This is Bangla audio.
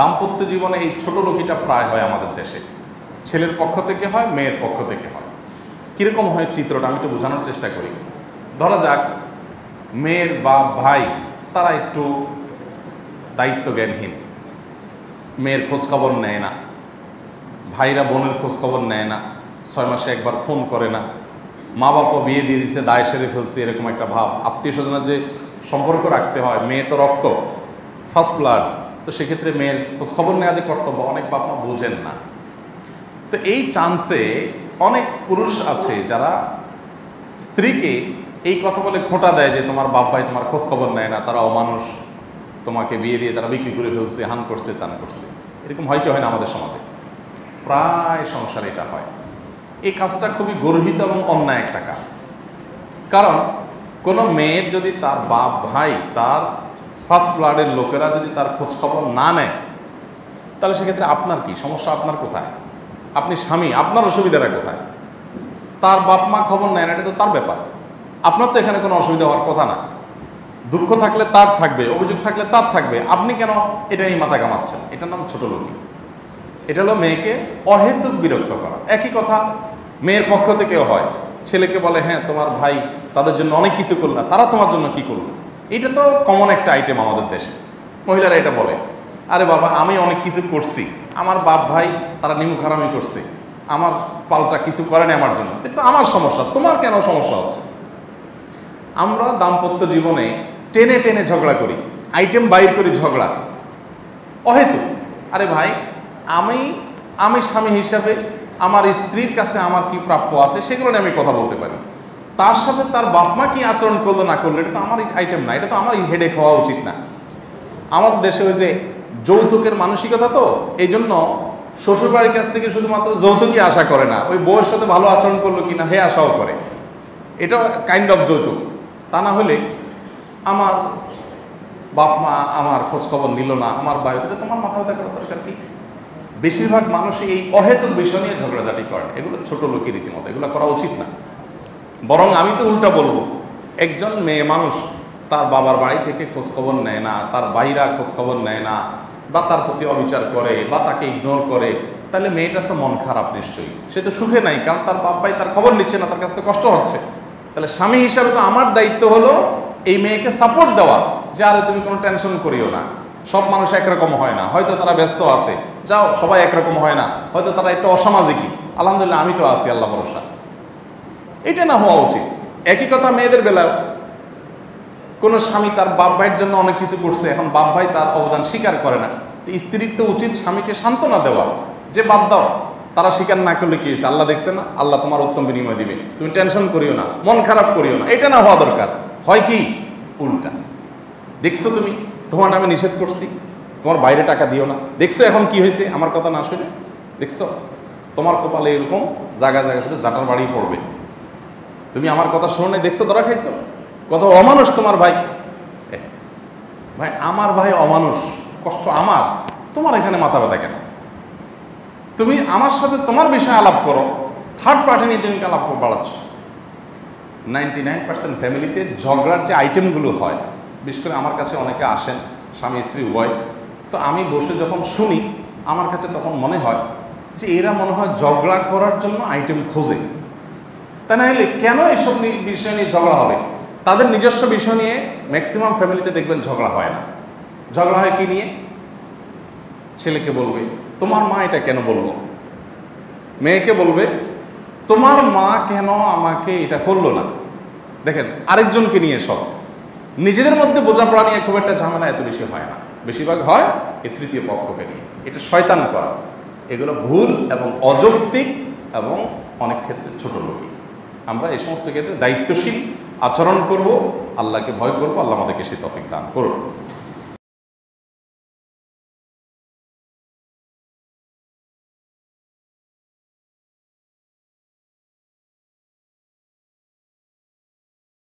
দাম্পত্য জীবনে এই ছোট লোকিটা প্রায় হয় আমাদের দেশে। ছেলের পক্ষ থেকে হয়, মেয়ের পক্ষ থেকে হয়। কীরকম হয় চিত্রটা আমি একটু বোঝানোর চেষ্টা করি। ধরা যাক, মেয়ের বা ভাই, তারা একটু দায়িত্ব জ্ঞানহীন মেয়ের খোঁজখবর নেয় না। ভাইরা বোনের খোঁজখবর নেয় না। ছয় মাসে একবার ফোন করে না। মা বাবা বিয়ে দিয়ে দিচ্ছে দায় সেরে ফেলছে, এরকম একটা ভাব। আত্মীয় স্বজনের যে সম্পর্ক রাখতে হয়, মেয়ে তো রক্ত ফার্স্ট ব্লাড তো সেক্ষেত্রে মেয়ের খোঁজখবর নেওয়া যে কর্তব্য, অনেক বাপ মা বোঝেন না। তো এই চান্সে অনেক পুরুষ আছে যারা স্ত্রীকে এই কথা বলে খোঁটা দেয় যে তোমার বাপ ভাই তোমার খোঁজ খবর নেয় না, তারা অমানুষ, তোমাকে বিয়ে দিয়ে তারা বিক্রি করে ফেলছে, হান করছে, তান করছে। এরকম হয় কি হয় না আমাদের সমাজে? প্রায় সংসারে এটা হয়। এই কাজটা খুবই গর্হিত এবং অন্যায় একটা কাজ। কারণ কোনো মেয়ের যদি তার বাপ ভাই তার ফার্স্ট ব্লাডের লোকেরা যদি তার খোঁজ খবর না নেয়, তাহলে সেক্ষেত্রে আপনার কি? সমস্যা আপনার কোথায়? আপনি স্বামী, আপনার অসুবিধাটা কোথায়? তার বাপ মা খবর নেয় না, এটা তো তার ব্যাপার। আপনার তো এখানে কোনো অসুবিধা হওয়ার কথা না। দুঃখ থাকলে তার থাকবে, অভিযোগ থাকলে তার থাকবে। আপনি কেন এটা নিয়ে মাথা কামাচ্ছেন এটার নাম ছোট লোকই। এটা হলো মেয়েকে অহেতুক বিরক্ত করা। একই কথা, মেয়ের পক্ষ থেকেও হয়। ছেলেকে বলে হ্যাঁ তোমার ভাই তাদের জন্য অনেক কিছু করলা, তারা তোমার জন্য কি করল? এটা তো কমন একটা আইটেম আমাদের দেশে। মহিলারা এটা বলে। আরে বাবা, আমি অনেক কিছু করছি। আমার বাপ ভাই, তারা নিমুখ হারামি করছে। আমার পাল্টা কিছু করে না আমার জন্য। এটা আমার সমস্যা। তোমার কেন সমস্যা হচ্ছে? আমরা দাম্পত্য জীবনে টেনে টেনে ঝগড়া করি। আইটেম বাইর করি ঝগড়া। অহেতু আরে ভাই, আমি আমি স্বামী হিসাবে আমার স্ত্রীর কাছে আমার কি প্রাপ্য আছে, সেগুলো নিয়ে আমি কথা বলতে পারি। তার সাথে তার বাপ মা কি আচরণ করল, না করল, এটা তো আমার আইটেম না, এটা তো আমার হেডেক হওয়া উচিত না। আমাদের দেশে ওই যে যৌতুকের মানসিকতা তো এই জন্য শ্বশুরবাড়ির কাছ থেকে শুধুমাত্র যৌতুকই আশা করে না, ওই বউয়ের সাথে ভালো আচরণ করল কিনা হে আশাও করে। এটা কাইন্ড অফ যৌতুক। তা না হলে আমার বাপ মা আমার খোঁজখবর নিল না, আমার বায়ু এটা তোমার মাথা ব্যথা করার দরকার কি? বেশিরভাগ মানুষ এই অহেতুক বিষয় নিয়ে ঝগড়াঝাটি করেন এগুলো ছোট লোকের রীতিমতো, এগুলো করা উচিত না। বরং আমি তো উল্টা বলব, একজন মেয়ে মানুষ তার বাবার বাড়ি থেকে খোঁজখবর নেয় না, তার বাইরা খোঁজখবর নেয় না, বা তার প্রতি অবিচার করে, বা তাকে ইগনোর করে, তাহলে মেয়েটার তো মন খারাপ নিশ্চয়ই। সে তো সুখে নাই, কারণ তার বাপ ভাই তার খবর নিচ্ছে না, তার কাছে তো কষ্ট হচ্ছে। তাহলে স্বামী হিসাবে তো আমার দায়িত্ব হলো এই মেয়েকে সাপোর্ট দেওয়া, যে আরে তুমি কোনো টেনশন করিও না। সব মানুষ একরকম হয় না, হয়তো তারা ব্যস্ত আছে, যাও, সবাই একরকম হয় না, হয়তো তারা একটু অসামাজিকই। আলহামদুলিল্লাহ, আমি তো আছি, আল্লাহ ভরসা। এটা না হওয়া উচিত। একই কথা মেয়েদের বেলায় কোনো স্বামী তার বাপ ভাইয়ের জন্য অনেক কিছু করছে, এখন বাপ ভাই তার অবদান স্বীকার করে না। তো স্ত্রীর তো উচিত স্বামীকে সান্ত্বনা দেওয়া। যে, বাদ দাও, তারা স্বীকার না করলে কি হয়েছে? আল্লাহ দেখছে না, আল্লাহ তোমার উত্তম বিনিময় দিবে। তুমি টেনশন করিও না, মন খারাপ করিও না। এটা না হওয়া দরকার। হয় কি? উল্টা। দেখছ তুমি? তোমার নামে নিষেধ করছি। তোমার বাইরে টাকা দিও না। দেখছ এখন কি হয়েছে? আমার কথা না শুনে? দেখছ? তোমার কপালে এরকম জায়গা জায়গা শুধু জাটার বাড়ি পড়বে। তুমি আমার কথা শুনে দেখছ, ধরা খাইছো? কত অমানুষ তোমার ভাই। ভাই, আমার ভাই অমানুষ, কষ্ট আমার। তোমার এখানে মাথা ব্যথা কেন? তুমি আমার সাথে তোমার বিষয়ে আলাপ করো। থার্ড পার্টি নিয়ে তুমি আলাপ বাড়াচ্ছ। নাইনটি নাইন পার্সেন্ট ফ্যামিলিতে ঝগড়ার যে আইটেমগুলো হয়, বিশেষ করে আমার কাছে অনেকে আসেন, স্বামী, স্ত্রী, উভয়। তো আমি বসে যখন শুনি, আমার কাছে তখন মনে হয় যে এরা মনে হয় ঝগড়া করার জন্য আইটেম খোঁজে। তা না হলে কেন এসব নি- বিষয় নিয়ে ঝগড়া হবে? তাদের নিজস্ব বিষয় নিয়ে ম্যাক্সিমাম ফ্যামিলিতে দেখবেন ঝগড়া হয় না। ঝগড়া হয় কি নিয়ে? ছেলেকে বলবে, তোমার মা এটা কেন বলল? মেয়েকে বলবে, তোমার মা কেন আমাকে এটা করল না? দেখেন, আরেকজনকে নিয়ে সব নিজেদের মধ্যে বোঝাপড়া নিয়ে খুব একটা ঝামেলা এত বেশি হয় না। বেশিরভাগ হয় এ তৃতীয় পক্ষকে নিয়ে। এটা শয়তান করা। এগুলো ভুল এবং অযৌক্তিক এবং অনেক ক্ষেত্রে ছোট লোকই। আমরা এই সমস্ত ক্ষেত্রে দায়িত্বশীল আচরণ করব, আল্লাহকে ভয় করব, আল্লাহ আমাদেরকে সে তফিক দান করুন।